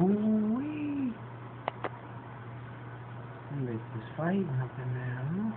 Ooh. Make this fight happen now.